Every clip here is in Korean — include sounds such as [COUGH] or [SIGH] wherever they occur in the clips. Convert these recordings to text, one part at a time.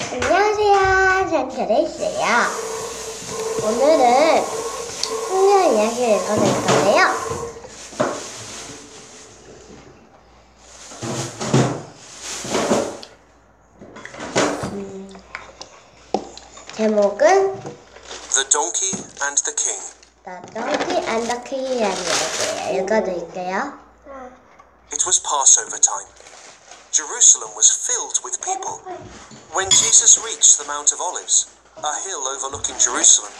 안녕하세요. 전 드레이스예요. 오늘은 풍년 이야기를 읽어드릴 건데요. 음, 제목은 The Donkey and the King. The Donkey and the King이라는 이야기예요. 읽어드릴게요. It was Passover time. Jerusalem was filled with people. When Jesus reached the Mount of Olives, a hill overlooking Jerusalem,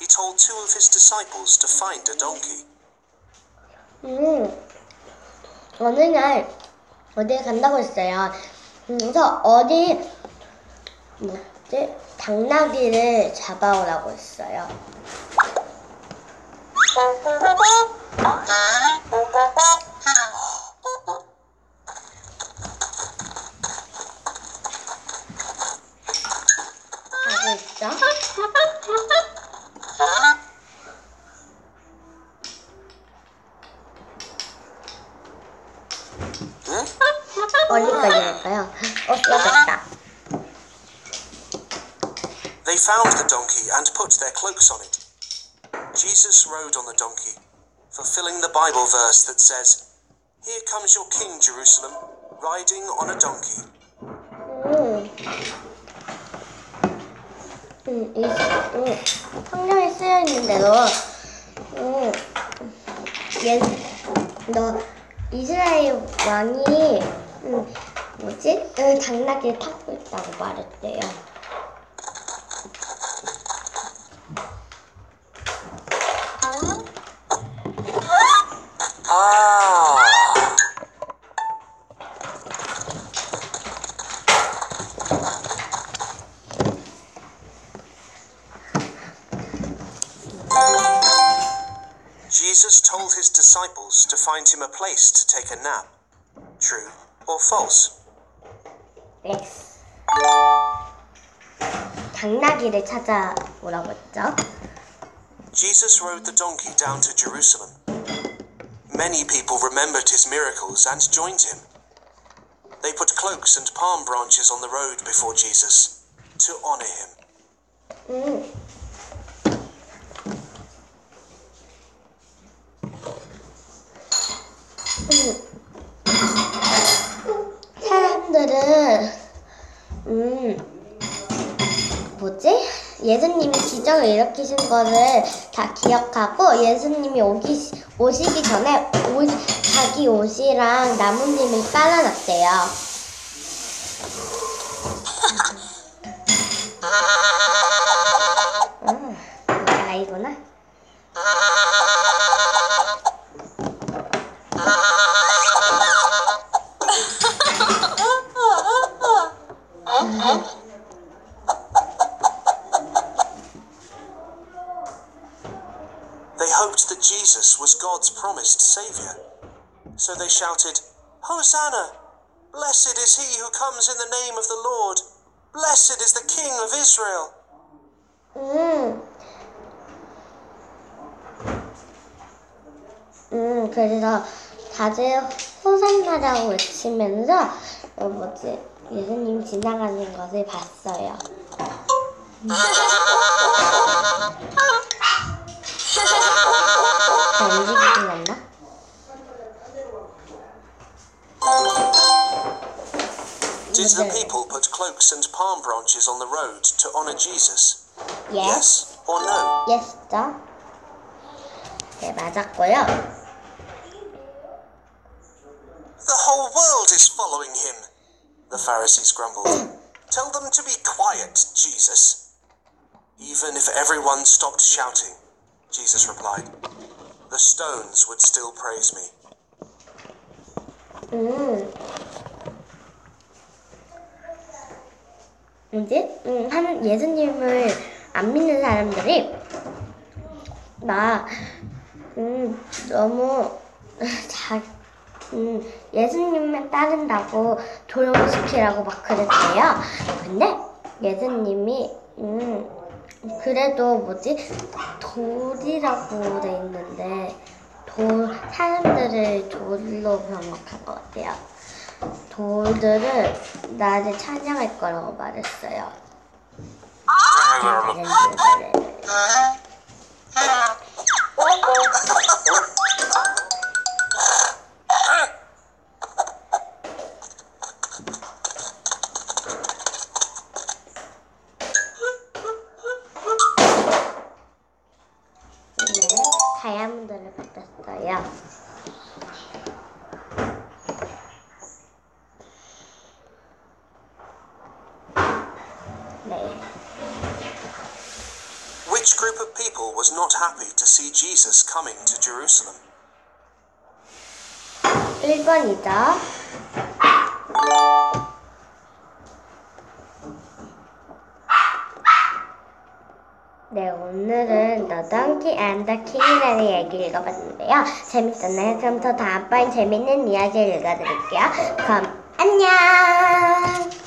he told two of his disciples to find a donkey. 음, 어느 날 어디에 간다고 했어요. 그래서 어디 뭐지 당나귀를 잡아오라고 했어요. 하고 있죠? [LAUGHS] Hmm? 어디까지 할까요? 어, 써졌다. They found the donkey and put their cloaks on it. Jesus rode on the donkey, fulfilling the Bible verse that says, Here comes your king, Jerusalem, riding on a donkey. 음. 음, 이, 음, 성경에 쓰여 있는 대로, 음, 얘, 너, 이스라엘 왕이, 음, 뭐지? 음, 당나귀를 타고 있다고 말했대요. Ah! Jesus told his disciples to find him a place to take a nap. True or false? X. 당나귀를 찾아오라고 했죠? Jesus rode the donkey down to Jerusalem. Many people remembered his miracles and joined him. They put cloaks and palm branches on the road before Jesus to honor him. 음. 사람들은 음 뭐지? 예수님이 기적을 일으키신 거를 다 기억하고 예수님이 오기 오시기 전에 옷, 자기 옷이랑 나뭇잎을 깔아놨대요. [LAUGHS] God's promised Saviour. So they shouted, Hosanna! Blessed is he who comes in the name of the Lord! Blessed is the King of Israel! 음. 음, 그래서 다들 호산나라고 외치면서 어, 뭐지 예수님 지나가는 것을 봤어요. [LAUGHS] Did the Okay. people put cloaks and palm branches on the road to honour Jesus? Yes. Yes or no? Yes죠? 네, 맞았고요. The whole world is following him, the Pharisees grumbled. [CLEARS THROAT] Tell them to be quiet, Jesus. Even if everyone stopped shouting, Jesus replied, the stones would still praise me. 음. 뭐지? 음, 하는 예수님을 안 믿는 사람들이 나 음, 너무 [LAUGHS] 자, 음, 예수님만 따른다고 조용시키라고 막 그랬대요. 근데 예수님이 음, 그래도 뭐지 돌이라고 돼 있는데 돌 사람들을 돌로 변목한 것 같아요. 돌들은 나를 찬양할 거라고 말했어요. 네, 다이아몬드를 받았어요. Not happy to see Jesus coming to Jerusalem? 1번이죠. 네, 오늘은 The Donkey and the King이라는 얘기 읽어봤는데요. 재밌었나요? 그럼 더 다음번 재밌는 이야기를 읽어드릴게요. 그럼 안녕!